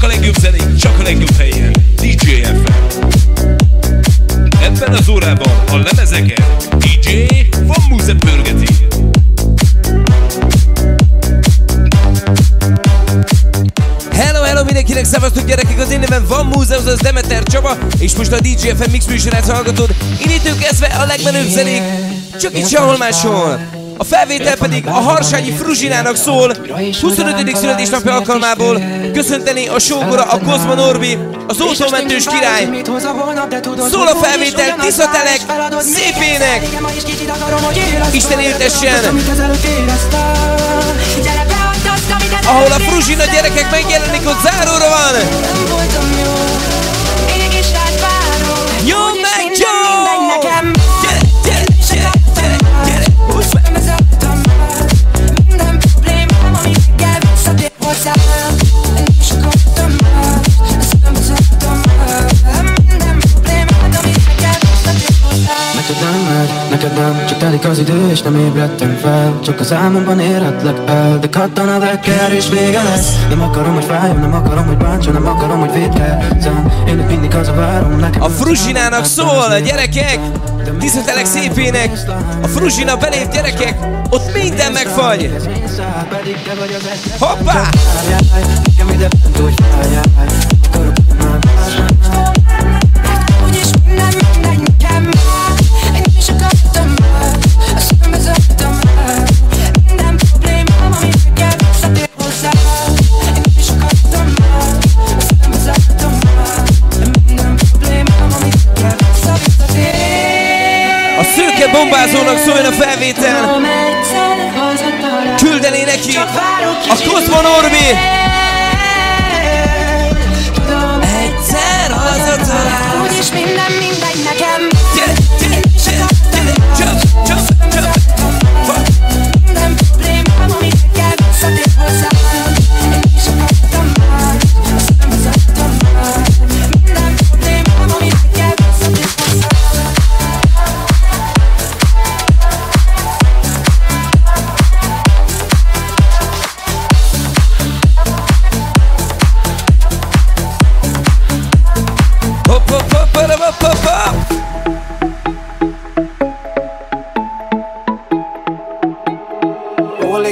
Csak a legjobb zenék, csak a legjobb helyen. DJ FM. Ebben az órában a lemezeket DJ Van Muze pörgeti. Hello, hello mindenkinek, szevasztok gyerekek, az én nevem Van Múzeum, az Demeter Csaba, és most a DJ FM Mix műsorát hallgatod. Innitől kezdve a legmenőbb zenék, csak itt sehol máshol. A felvétel pedig a Harsányi Fruzsinának szól, 25. születésnapja alkalmából köszönteni a sógora a Kozma Norbi, az autómentős király. Szól a felvétel Tiszatelek, szépének, Isten éltessen, ahol a Fruzsina gyerekek megjelenik, ott záróra van. Jó meg, Joe! Telik az idő és nem ébredtem fel Csak az álmomban érhetlek el De kattan a vekker és vége lesz Nem akarom, hogy fájjon, nem akarom, hogy bántson Nem akarom, hogy védkezzem Én mindig az a várom nekem A Fruzsinának szól, gyerekek! Tisztelek szépének! A Fruzsina belép, gyerekek! Ott minden megfagy! Hoppá! Nekem ide bent úgy fájjál A szőke bombázónak szóljon a felvétel! Küldené neki a Kozma Norbi! Egyszer hazatalál! Úgyis minden mindegy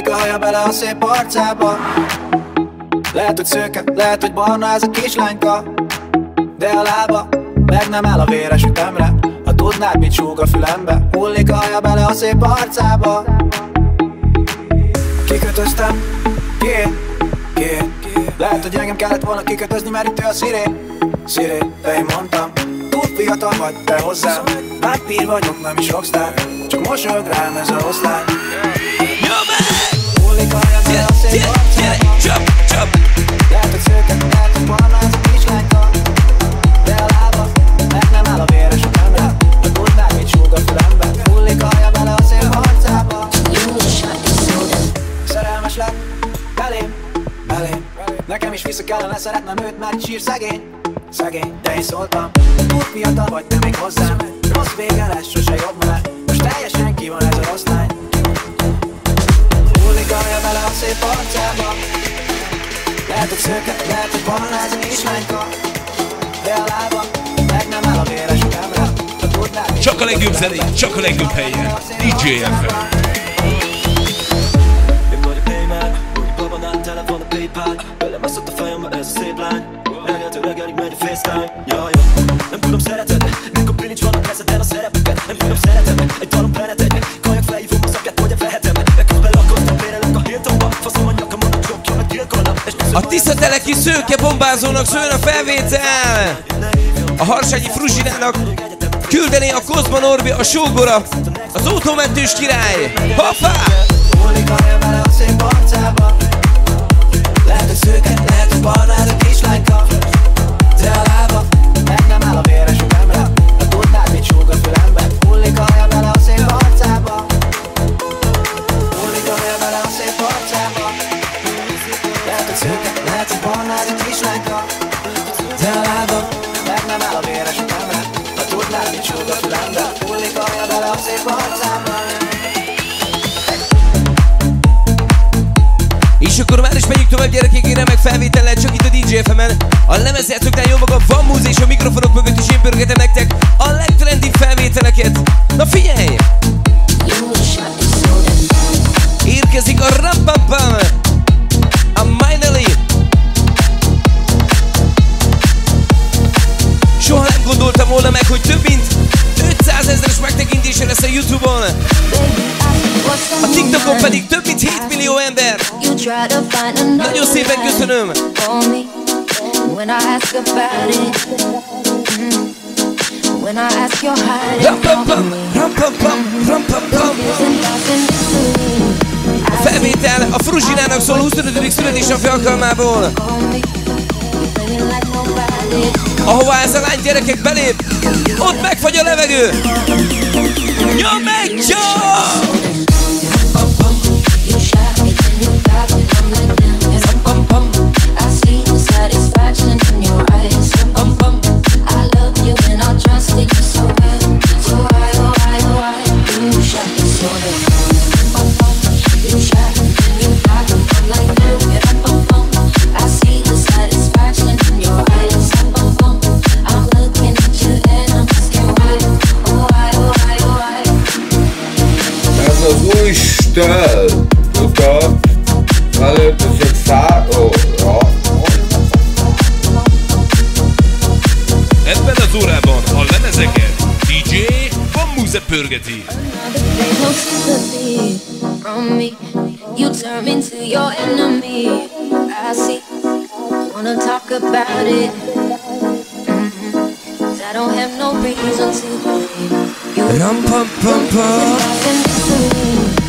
a haja bele a szép Lehet, hogy szőke, lehet, hogy barna ez a kislányka. De a lába meg nem áll a véres ütemre. Ha tudnád, mit súg a fülembe. Hullik a haja bele a szép arcába. Kikötöztem, ki, ki Lehet, hogy engem kellett volna kikötözni, mert itt ő a szirén. Szirén, de én mondtam Túl fiatal vagy, te hozzám Vámpír vagyok, nem is rockstar Csak mosolyog rám ez a meg! Hullik a bele a szép arcába! Lehet, hogy szőke, lehet, hogy barna ez a kislányka De a lába meg nem áll a véres ütemre Ha tudnád, mit súg a fülembe. Hullik a haja bele a arcába Szerelmes lett belém, belém. Nekem is vissza kellene szeretnem őt, mert sír szegény Szegény, de én szóltam. Túl fiatal vagy, te még hozzám. Rossz vége lesz, sose jobb már. Most teljesen ki van ez a rossz lány. Hullik a bele a szép arcába. Lehet, hogy szőke, lehet, hogy barnáz kislányka De a lába meg nem áll a véres tudnád, Csak a legjobb zenék, csak a legjobb helyen. DJ FM. Én vagyok Neymar, új babonál, telefon a Paypal. Velem azt a fejembe ez a szép lány Megy a FaceTime Jaj, jaj, nem tudom szereted Mikor bilincs van a kezeden a szerepüket Nem tudom szereted egy dalom benetegy Kajak felhívom a szakát, hogy vehetem. Eközben lakoztam, félrelek a Hiltonba Faszom a nyakamon a csokja, meg gyilkolnak. A tiszteleki szőke bombázónak szóljon a felvétel! A Harsányi Fruzsinának küldené a Kozma Norbi, a sógora, az autómentős király! Hoppá! hullik a bele a szép arcába. Lehet, hogy szőke, lehet, hogy barnáz a kislányka És akkor már is megyünk tovább gyerekek, én remek felvétellel, csak itt a DJ FM-en. A lemezjátszóknál jó maga van múz és a mikrofonok mögött is én pörgetem nektek a legtrendibb felvételeket. Na figyelj! Érkezik a Rampapam! A Minelly! Soha nem gondoltam volna meg, hogy több mint 500 ezeres megtekintése lesz a Youtube-on. A TikTokon pedig több mint 7 millió ember. Nagyon szépen köszönöm. A felvétel a Fruzsinának szól 25. születésnapja alkalmából. Nobody. Ahová ez a lány gyerekek belép, ott megfagy a levegő. Nyom meg, död och död Valutasexar och ras Ebben az órában a lemezeket DJ Muse pörgeti. You turn into your enemy. I see. Wanna talk about it. Mm-hmm. I don't have no reason to believe you. And I'm pump, pump, pump.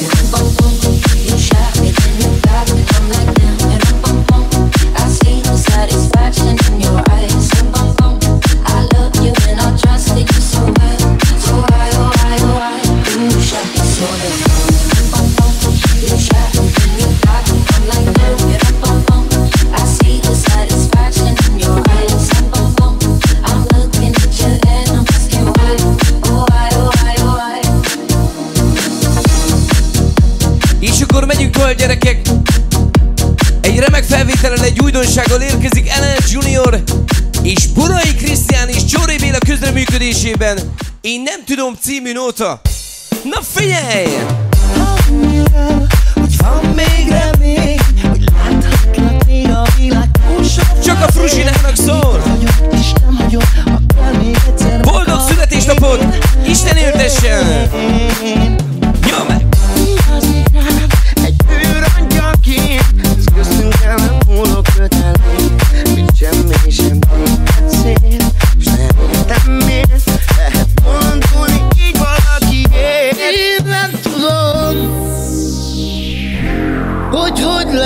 tovább gyerekek. Egy remek felvételen egy újdonsággal érkezik Ellen Junior és Burai Krisztián és Csóri Béla közreműködésében. Én nem tudom című nóta. Na figyelj! Hogy van még remény Hogy láthatlak még a világ Csak a Fruzsinának szól! Vagyok, és nem hagyom, ha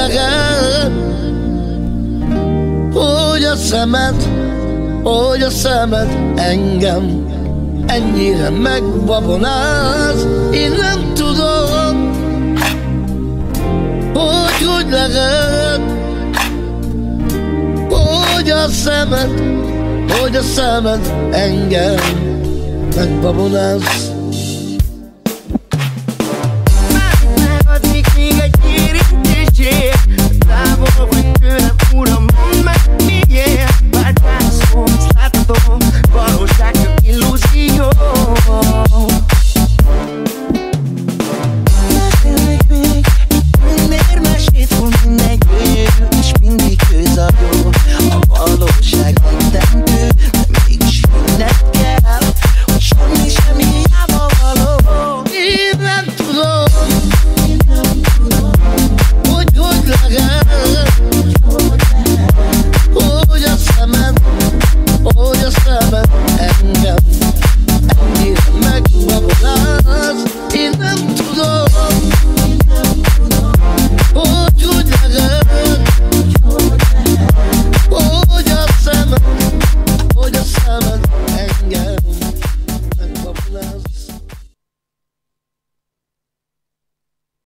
Lehet Hogy a szemed Hogy a szemed engem Ennyire megbabonáz Én nem tudom Hogy hogy lehet Hogy a szemed Hogy a szemed engem Megbabonáz